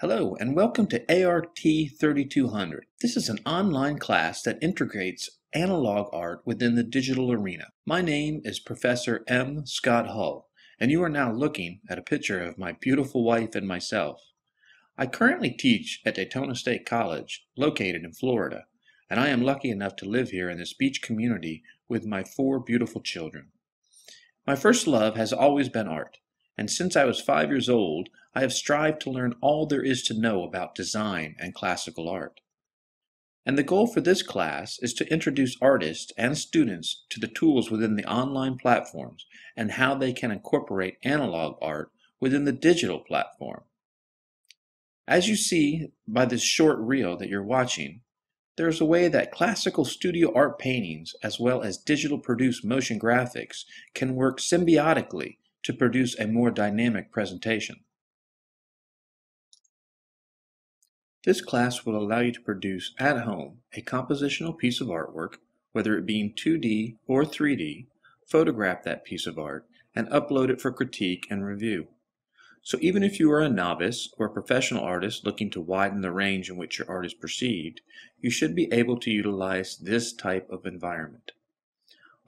Hello and welcome to ART 3200. This is an online class that integrates analog art within the digital arena. My name is Professor M. Scott Hull, and you are now looking at a picture of my beautiful wife and myself. I currently teach at Daytona State College, located in Florida, and I am lucky enough to live here in this beach community with my four beautiful children. My first love has always been art and since I was five years old, I have strived to learn all there is to know about design and classical art. And the goal for this class is to introduce artists and students to the tools within the online platforms and how they can incorporate analog art within the digital platform. As you see by this short reel that you're watching, there is a way that classical studio art paintings as well as digital produced motion graphics can work symbiotically to produce a more dynamic presentation. This class will allow you to produce at home a compositional piece of artwork, whether it be in 2D or 3D, photograph that piece of art, and upload it for critique and review. So even if you are a novice or a professional artist looking to widen the range in which your art is perceived, you should be able to utilize this type of environment.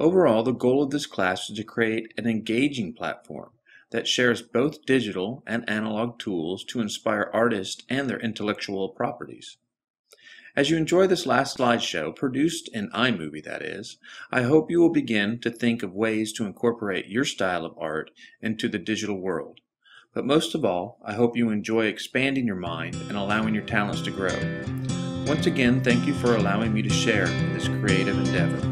Overall, the goal of this class is to create an engaging platform that shares both digital and analog tools to inspire artists and their intellectual properties. As you enjoy this last slideshow, produced in iMovie that is, I hope you will begin to think of ways to incorporate your style of art into the digital world. But most of all, I hope you enjoy expanding your mind and allowing your talents to grow. Once again, thank you for allowing me to share in this creative endeavor.